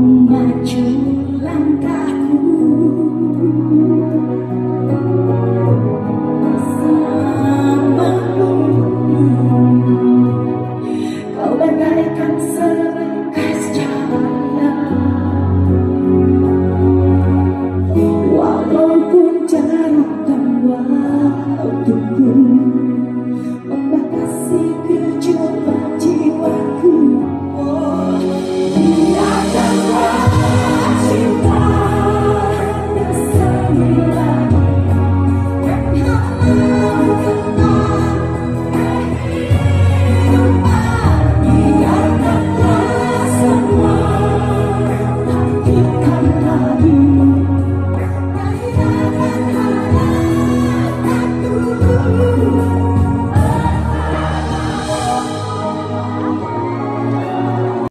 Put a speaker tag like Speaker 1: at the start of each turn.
Speaker 1: maju langkahku Bersamamu Kau bagaikan sebuah